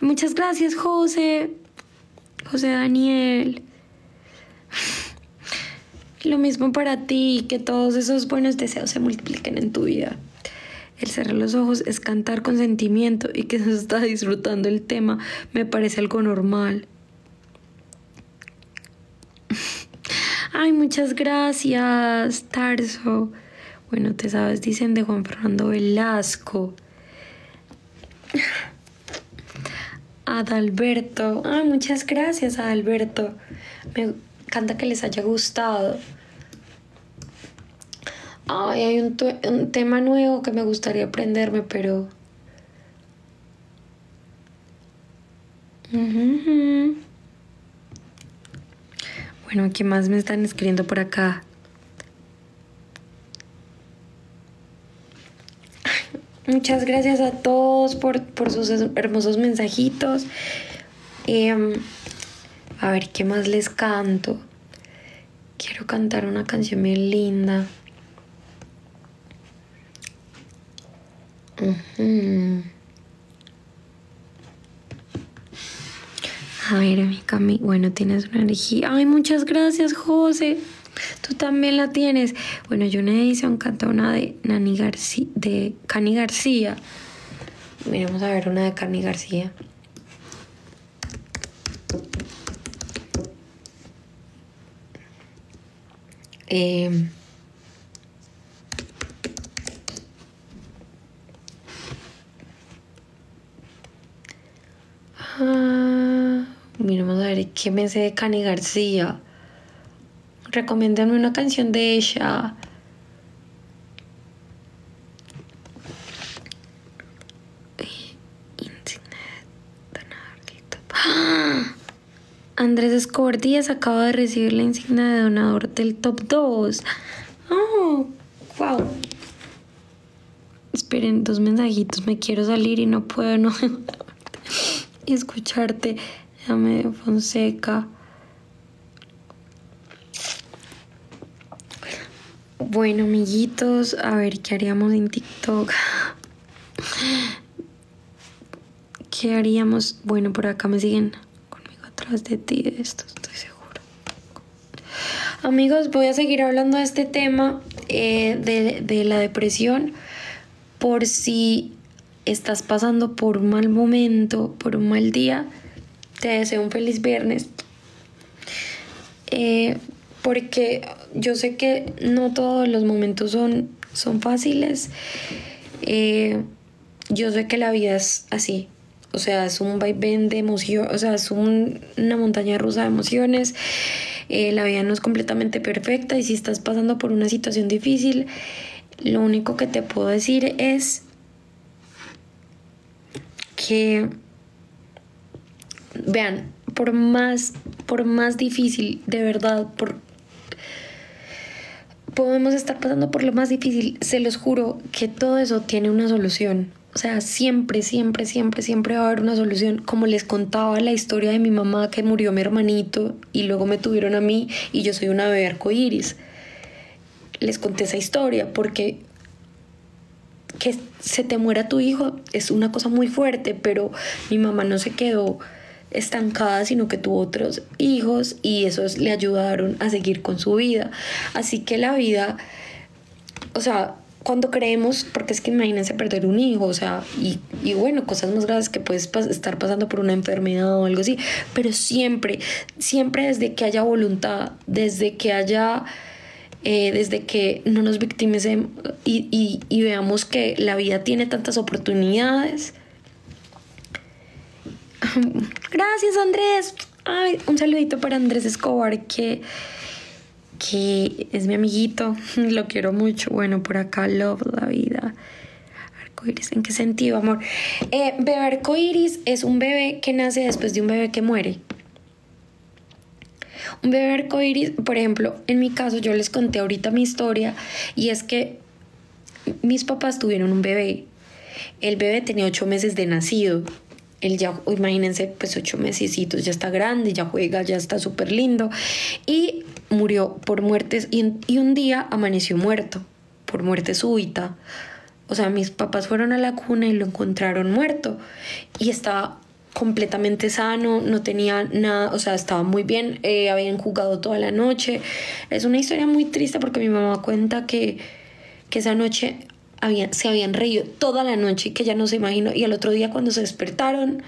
Muchas gracias, José. José Daniel. Lo mismo para ti, que todos esos buenos deseos se multipliquen en tu vida. El cerrar los ojos es cantar con sentimiento y que se está disfrutando el tema me parece algo normal. Ay, muchas gracias, Tarso. Bueno, te sabes, dicen de Juan Fernando Velasco. Adalberto. Ay, muchas gracias, Adalberto. Me encanta que les haya gustado. Ay, hay un, un tema nuevo que me gustaría aprenderme, pero... Bueno, ¿qué más me están escribiendo por acá? Muchas gracias a todos por, sus hermosos mensajitos. Em, a ver, ¿qué más les canto? Quiero cantar una canción bien linda. A ver, mi Cami, bueno, tienes una energía. Ay, muchas gracias, José. Tú también la tienes. Bueno, yo una edición canté una de Nani García, de Cani García. Miremos a ver una de Cani García. Eh, ah, miremos a ver qué me sé de Cani García. Recomiéndame una canción de ella. Andrés Escobar Díaz acaba de recibir la insignia de donador del top 2. Oh, wow. Esperen, dos mensajitos. Me quiero salir y no puedo no escucharte. Llame Fonseca. Bueno, amiguitos, a ver qué haríamos en TikTok. ¿Qué haríamos? Bueno, por acá me siguen conmigo atrás de ti, de esto estoy segura. Amigos, voy a seguir hablando de este tema eh, de, de la depresión por si estás pasando por un mal momento, por un mal día. Te deseo un feliz viernes. Eh, porque yo sé que no todos los momentos son, son fáciles. Eh, yo sé que la vida es así. O sea, es un vaivén de emociones, o sea, es una montaña rusa de emociones. Eh, la vida no es completamente perfecta y si estás pasando por una situación difícil, lo único que te puedo decir es que, vean, por más, por más difícil, de verdad, por podemos estar pasando por lo más difícil, se los juro que todo eso tiene una solución. O sea, siempre, siempre, siempre, siempre va a haber una solución. Como les contaba la historia de mi mamá que murió mi hermanito y luego me tuvieron a mí y yo soy una bebé arcoíris. Les conté esa historia porque que se te muera tu hijo es una cosa muy fuerte, pero mi mamá no se quedó estancada, sino que tuvo otros hijos y esos le ayudaron a seguir con su vida. Así que la vida, o sea, cuando creemos, porque es que imagínense perder un hijo, o sea, y, y, bueno, cosas más graves que puedes estar pasando por una enfermedad o algo así, pero siempre, siempre desde que haya voluntad, desde que haya, eh, desde que no nos victimicemos y, y, y veamos que la vida tiene tantas oportunidades, Gracias, Andrés. Ay, un saludito para Andrés Escobar, que, que es mi amiguito. Lo quiero mucho. Bueno, por acá, love la vida. Arcoiris, ¿en qué sentido, amor? Eh, bebé arcoiris es un bebé que nace después de un bebé que muere. Un bebé arcoiris, por ejemplo, en mi caso, yo les conté ahorita mi historia y es que mis papás tuvieron un bebé. El bebé tenía ocho meses de nacido él ya, imagínense, pues ocho mesecitos, ya está grande, ya juega, ya está súper lindo. Y murió por muertes y, y, un día amaneció muerto, por muerte súbita. O sea, mis papás fueron a la cuna y lo encontraron muerto. Y estaba completamente sano, no tenía nada, o sea, estaba muy bien, eh, habían jugado toda la noche. Es una historia muy triste porque mi mamá cuenta que, que esa noche se habían reído toda la noche que ya no se imaginó. Y al otro día cuando se despertaron,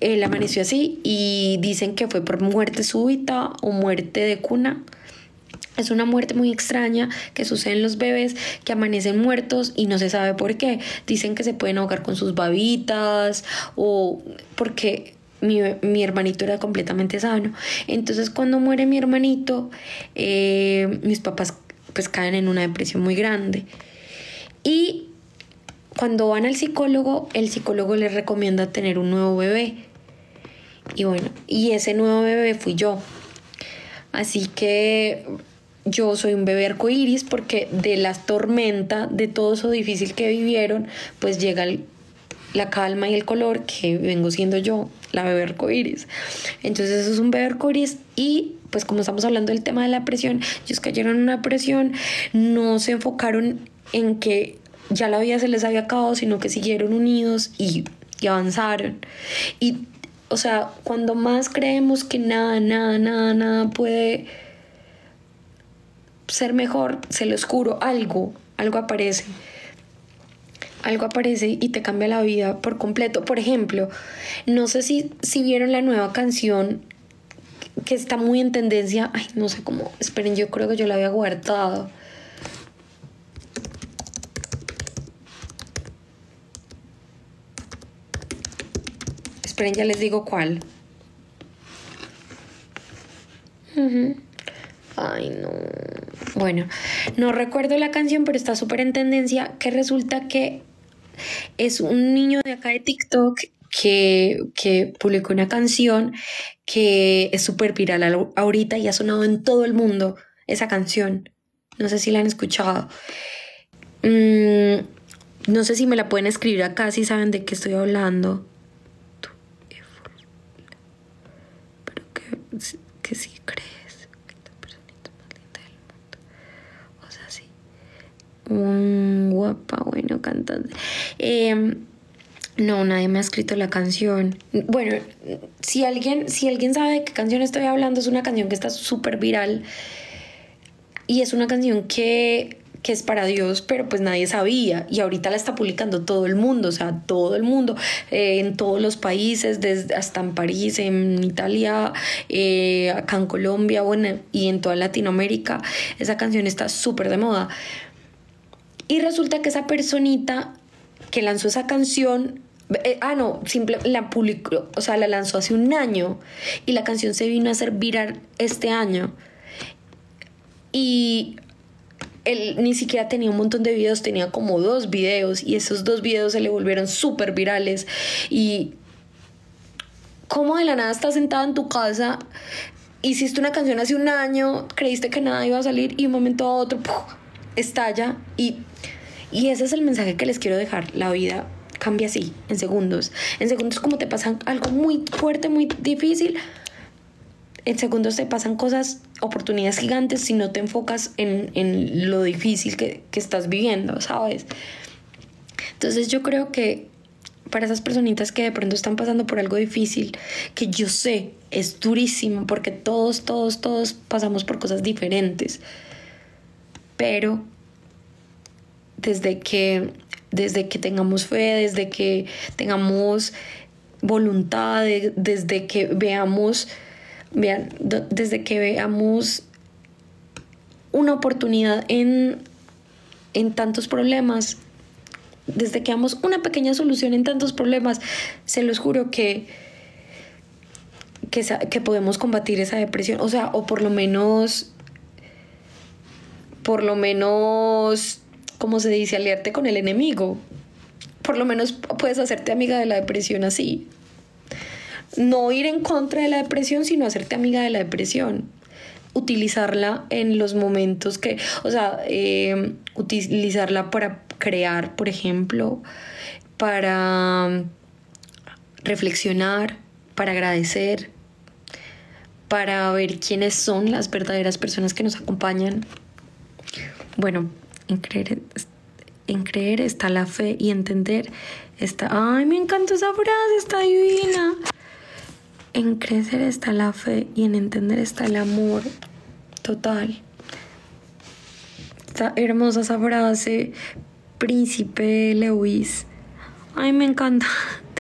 él amaneció así y dicen que fue por muerte súbita o muerte de cuna. Es una muerte muy extraña que sucede en los bebés que amanecen muertos y no se sabe por qué. Dicen que se pueden ahogar con sus babitas o porque mi, mi hermanito era completamente sano. Entonces cuando muere mi hermanito, eh, mis papás pues caen en una depresión muy grande. Y cuando van al psicólogo, el psicólogo les recomienda tener un nuevo bebé. Y bueno, y ese nuevo bebé fui yo. Así que yo soy un bebé arcoíris porque de la tormenta, de todo eso difícil que vivieron, pues llega la calma y el color que vengo siendo yo, la bebé arcoíris. Entonces eso es un bebé arcoíris y pues como estamos hablando del tema de la presión, ellos cayeron en una presión, no se enfocaron en que ya la vida se les había acabado, sino que siguieron unidos y, avanzaron. Y o sea, cuando más creemos que nada, nada, nada, nada puede ser mejor, se lo juro, algo, algo aparece. Algo aparece y te cambia la vida por completo. Por ejemplo, no sé si, si vieron la nueva canción que está muy en tendencia. Ay, no sé cómo. Esperen, yo creo que yo la había guardado. Esperen, ya les digo cuál. Ay, no. Bueno, no recuerdo la canción, pero está súper en tendencia. Que resulta que es un niño de acá de TikTok que, que publicó una canción que es súper viral ahorita y ha sonado en todo el mundo esa canción. No sé si la han escuchado. Mm, no sé si me la pueden escribir acá si saben de qué estoy hablando. que crees que esta personita es más linda del mundo. O sea, sí. Un guapa, bueno, cantante. Em, no, nadie me ha escrito la canción. Bueno, si alguien, si alguien sabe de qué canción estoy hablando, es una canción que está súper viral. Y es una canción que que es para Dios, pero pues nadie sabía y ahorita la está publicando todo el mundo, o sea, todo el mundo, eh, en todos los países, desde, hasta en París, en Italia, eh, acá en Colombia, bueno, y en toda Latinoamérica, esa canción está súper de moda. Y resulta que esa personita que lanzó esa canción eh, ah, no, simple, la publicó, o sea, la lanzó hace un año y la canción se vino a hacer viral este año. Y él ni siquiera tenía un montón de videos, tenía como dos videos y esos dos videos se le volvieron súper virales. Y como de la nada estás sentada en tu casa, hiciste una canción hace un año, creíste que nada iba a salir y un momento a otro estalla y, y ese es el mensaje que les quiero dejar, la vida cambia así, en segundos, en segundos como te pasa algo muy fuerte, muy difícil, en segundos te pasan cosas, oportunidades gigantes si no te enfocas en, lo difícil que, que, estás viviendo, ¿sabes? Entonces yo creo que para esas personitas que de pronto están pasando por algo difícil, que yo sé es durísimo, porque todos, todos, todos pasamos por cosas diferentes, pero desde que, desde que tengamos fe, desde que tengamos voluntad, desde que veamos Vean, desde que veamos una oportunidad en, en tantos problemas, desde que veamos una pequeña solución en tantos problemas, se los juro que, que, que podemos combatir esa depresión. O sea, o por lo menos, por lo menos, como se dice, aliarte con el enemigo. Por lo menos puedes hacerte amiga de la depresión así no ir en contra de la depresión, sino hacerte amiga de la depresión. Utilizarla en los momentos que, o sea, em, utilizarla para crear, por ejemplo, para reflexionar, para agradecer, para ver quiénes son las verdaderas personas que nos acompañan. Bueno, en creer está la fe y entender está... Ay, me encanta esa frase, está divina. En crecer está la fe y en entender está el amor total. Está hermosa esa frase, príncipe Lewis. Ay, me encanta.